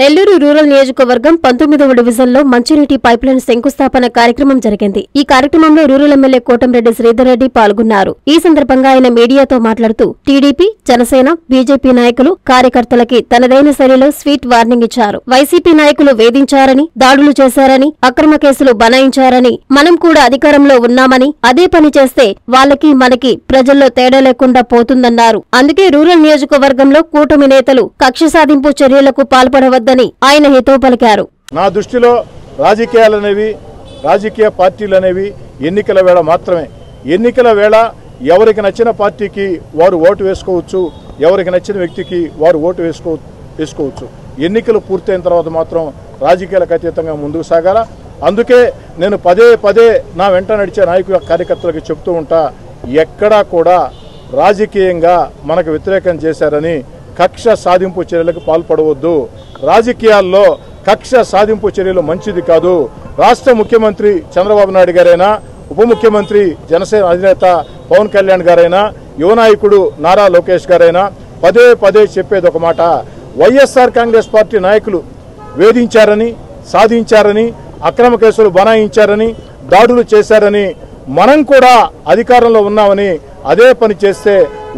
Nellore rural నియోజకవర్గం పంతొమ్మిదవ డివిజన్లో మంచినీటి పైప్లైన్ శంకుస్థాపన కార్యక్రమం జరిగింది. ఈ కార్యక్రమంలో రూరల్ ఎమ్మెల్యే కోటంరెడ్డి శ్రీధర్ రెడ్డి పాల్గొన్నారు. ఈ సందర్భంగా ఆయన మీడియాతో మాట్లాడుతూ టీడీపీ జనసేన బీజేపీ నాయకులు కార్యకర్తలకి తనదైన శైలిలో స్వీట్ వార్నింగ్ ఇచ్చారు. వైసీపీ నాయకులు వేధించారని దాడులు చేశారని అక్రమ కేసులు బనాయించారని మనం కూడా అధికారంలో ఉన్నామని అదే పని చేస్తే వాళ్ళకి మనకి ప్రజల్లో తేడా లేకుండా పోతుందన్నారు. అందుకే రూరల్ నియోజకవర్గంలో కూటమి నేతలు కక్ష సాధింపు చర్యలకు పాల్పడవద్దు పాల్పడవద్దని ఆయన హితవు పలికారు. నా దృష్టిలో రాజకీయాలు అనేవి రాజకీయ పార్టీలు అనేవి ఎన్నికల వేళ మాత్రమే. ఎన్నికల వేళ ఎవరికి నచ్చిన పార్టీకి వారు ఓటు వేసుకోవచ్చు ఎవరికి నచ్చిన వ్యక్తికి వారు ఓటు వేసుకో వేసుకోవచ్చు. ఎన్నికలు పూర్తయిన తర్వాత మాత్రం రాజకీయాలకు అతీతంగా ముందుకు సాగాల? అందుకే నేను పదే పదే నా వెంట నడిచే నాయకుల కార్యకర్తలకు చెప్తూ ఉంటా ఎక్కడా కూడా రాజకీయంగా మనకు వ్యతిరేకం చేశారని కక్ష సాధింపు చర్యలకు పాల్పడవద్దు. రాజకీయాల్లో కక్ష సాధింపు చర్యలు మంచిది కాదు. రాష్ట్ర ముఖ్యమంత్రి చంద్రబాబు నాయుడు గారైనా ఉప ముఖ్యమంత్రి జనసేన అధినేత పవన్ కళ్యాణ్ గారైనా యువ నాయకుడు నారా లోకేష్ గారైనా పదే పదే చెప్పేది ఒక మాట. వైఎస్ఆర్ కాంగ్రెస్ పార్టీ నాయకులు వేధించారని సాధించారని అక్రమ కేసులు బనాయించారని దాడులు చేశారని మనం కూడా అధికారంలో ఉన్నామని అదే పని చేస్తే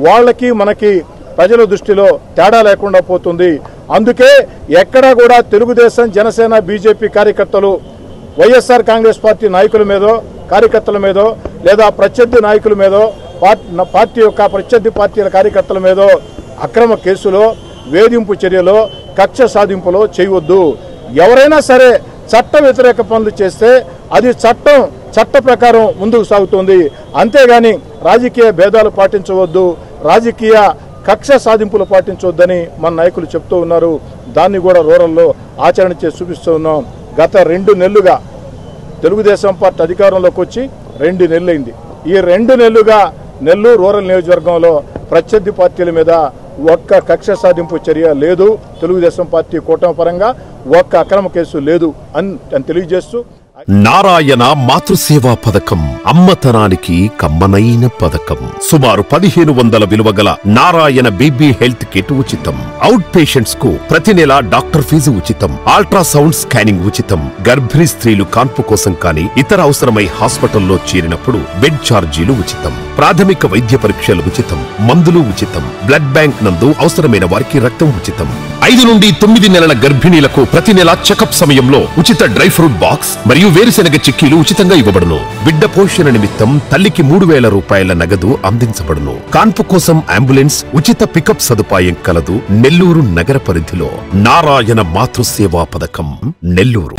వాళ్ళకి మనకి ప్రజల దృష్టిలో తేడా లేకుండా పోతుంది. అందుకే ఎక్కడా కూడా తెలుగుదేశం జనసేన బీజేపీ కార్యకర్తలు వైఎస్ఆర్ కాంగ్రెస్ పార్టీ నాయకుల మీదో కార్యకర్తల మీదో లేదా ప్రత్యర్థి నాయకుల మీదో పార్టీ పార్టీ యొక్క ప్రత్యర్థి పార్టీల కార్యకర్తల మీదో అక్రమ కేసులో వేధింపు చర్యలో కక్ష సాధింపులో చేయవద్దు. ఎవరైనా సరే చట్ట వ్యతిరేక పనులు చేస్తే అది చట్టం చట్ట ప్రకారం ముందుకు సాగుతుంది. అంతేగాని రాజకీయ భేదాలు పాటించవద్దు. రాజకీయ కక్ష సాధింపులు పాటించవద్దని మన నాయకులు చెప్తూ ఉన్నారు. దాన్ని కూడా రూరల్లో ఆచరణ చేసి చూపిస్తూ ఉన్నాం. గత రెండు నెలలుగా తెలుగుదేశం పార్టీ అధికారంలోకి వచ్చి రెండు నెలలైంది. ఈ రెండు నెలలుగా నెల్లూరు రూరల్ నియోజకవర్గంలో ప్రత్యర్థి పార్టీల మీద ఒక్క కక్ష సాధింపు చర్య లేదు. తెలుగుదేశం పార్టీ కూటమి పరంగా ఒక్క అక్రమ కేసు లేదు అని తెలియజేస్తూ నారాయణ మాతృసేవా పథకం అమ్మతనానికి కమ్మనైన పథకం. సుమారు పదిహేను వందల విలువ గల నారాయణ బీబీ హెల్త్ కిట్ ఉచితం. అవుట్ పేషెంట్స్కు ప్రతి నెల డాక్టర్ ఫీజు ఉచితం. అల్ట్రాసౌండ్ స్కానింగ్ ఉచితం. గర్భిణీ స్త్రీలు కాన్పు కోసం కానీ ఇతర అవసరమై హాస్పిటల్లో చేరినప్పుడు బెడ్ ఛార్జీలు ఉచితం. ప్రాథమిక వైద్య పరీక్షలు ఉచితం మందులు ఉచితం బ్లడ్ బ్యాంక్ నందు అవసరమైన వారికి రక్తం ఉచితం. ఐదు నుండి తొమ్మిది నెలల గర్భిణీలకు ప్రతి నెల చెకప్ సమయంలో ఉచిత డ్రై ఫ్రూట్ బాక్స్ మరియు వేరుశెనగ చిక్కీలు ఉచితంగా ఇవ్వబడును. బిడ్డ పోషణ నిమిత్తం తల్లికి మూడు వేల రూపాయల నగదు అందించబడును. కాన్పు కోసం అంబులెన్స్ ఉచిత పికప్ సదుపాయం కలదు నెల్లూరు నగర పరిధిలో. నారాయణ మాతృసేవా పథకం నెల్లూరు.